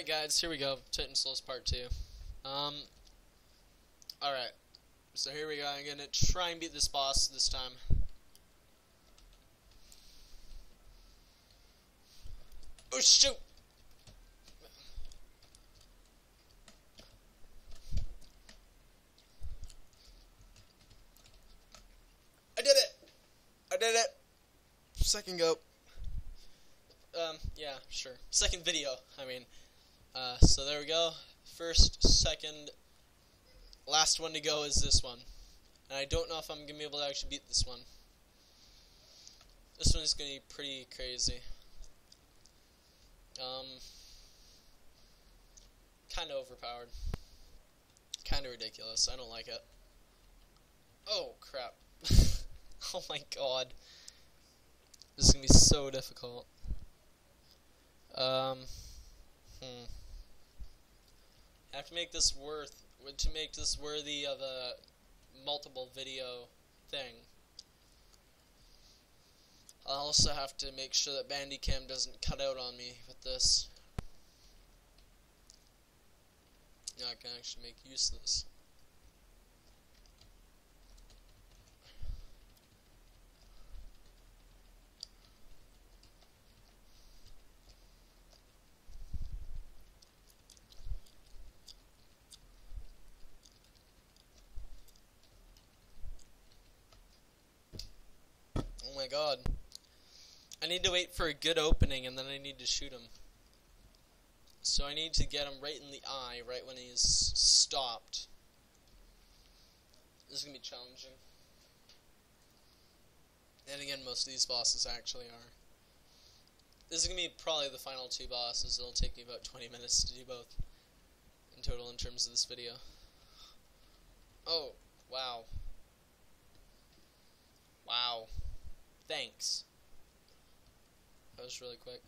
Alright guys, here we go. Titan Souls Part 2. Um, alright. So here we go. I'm gonna try and beat this boss this time. Oh shoot! I did it! I did it! Second go. Um, yeah, sure. Second video, I mean. Uh, so there we go. First, second, last one to go is this one. And I don't know if I'm going to be able to actually beat this one. This one is going to be pretty crazy. Um, kind of overpowered. Kind of ridiculous. I don't like it. Oh, crap. oh my god. This is going to be so difficult. Um, hmm. I have to make this worth to make this worthy of a multiple video thing. I also have to make sure that Bandicam doesn't cut out on me with this. Now I can actually make use of this. my god. I need to wait for a good opening and then I need to shoot him. So I need to get him right in the eye, right when he's stopped. This is going to be challenging. And again, most of these bosses actually are. This is going to be probably the final two bosses. It'll take me about 20 minutes to do both in total in terms of this video. Oh, wow. Wow. Thanks. That was really quick.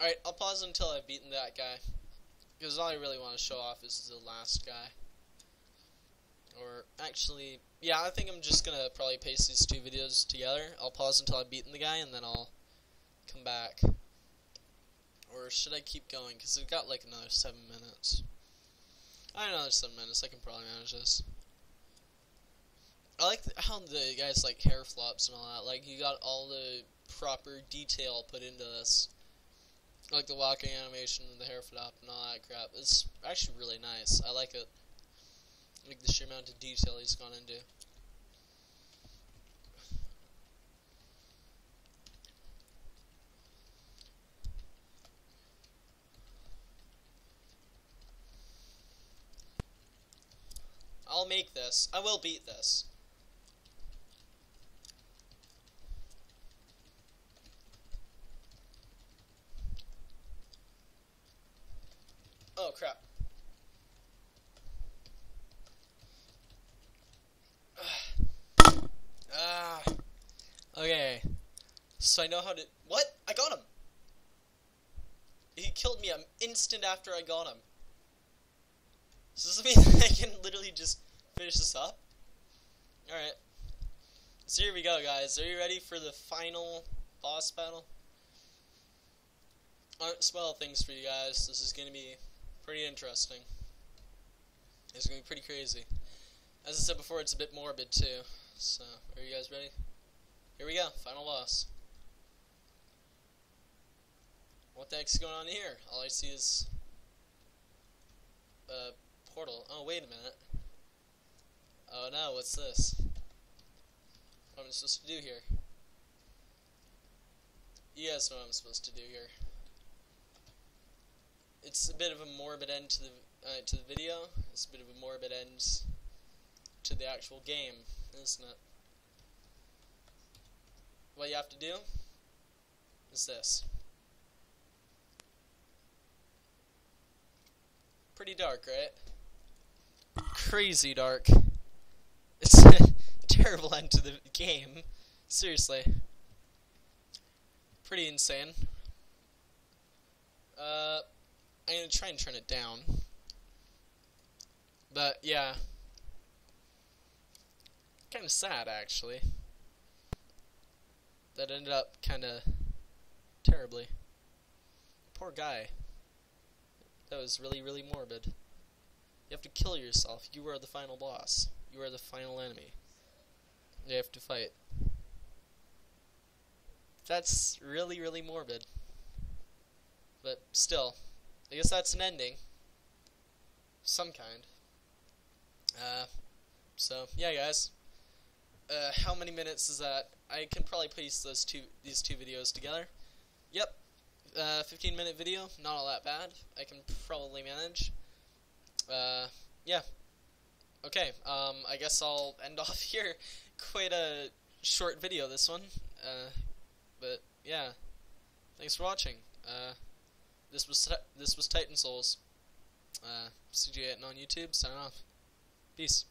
Alright, I'll pause until I've beaten that guy. Because all I really want to show off is the last guy. Or, actually, yeah, I think I'm just going to probably paste these two videos together. I'll pause until I've beaten the guy, and then I'll come back. Or should I keep going? Because we've got like another 7 minutes. I know another 7 minutes, I can probably manage this. I like how the guys like hair flops and all that. Like you got all the proper detail put into this, like the walking animation and the hair flop and all that crap. It's actually really nice. I like it. Like the sheer amount of detail he's gone into. I'll make this. I will beat this. Oh crap. Ah. Okay. So I know how to. What? I got him. He killed me an instant after I got him. So this mean I can literally just finish this up? Alright. So here we go, guys. Are you ready for the final boss battle? Aren't spoil things for you guys. This is gonna be pretty interesting. It's gonna be pretty crazy. As I said before, it's a bit morbid too. So, are you guys ready? Here we go, final loss. What the heck's going on here? All I see is a portal. Oh, wait a minute. Oh no, what's this? What am I supposed to do here? You guys know what I'm supposed to do here it's a bit of a morbid end to the uh, to the video. It's a bit of a morbid end to the actual game, isn't it? What you have to do is this. Pretty dark, right? Crazy dark. It's a terrible end to the game. Seriously. Pretty insane. Uh I'm gonna try and turn it down. But yeah, kind of sad actually. That ended up kind of terribly. Poor guy. That was really, really morbid. You have to kill yourself. You are the final boss. You are the final enemy. You have to fight. That's really, really morbid. But still, I guess that's an ending. Some kind. Uh, so yeah, guys. Uh, how many minutes is that? I can probably piece those two these two videos together. Yep, uh, 15 minute video, not all that bad. I can probably manage. Uh, yeah. Okay, um, I guess I'll end off here. Quite a short video, this one. Uh, but yeah, thanks for watching. Uh, this was this was Titan Souls. Uh, CJ on YouTube. Signing off. Peace.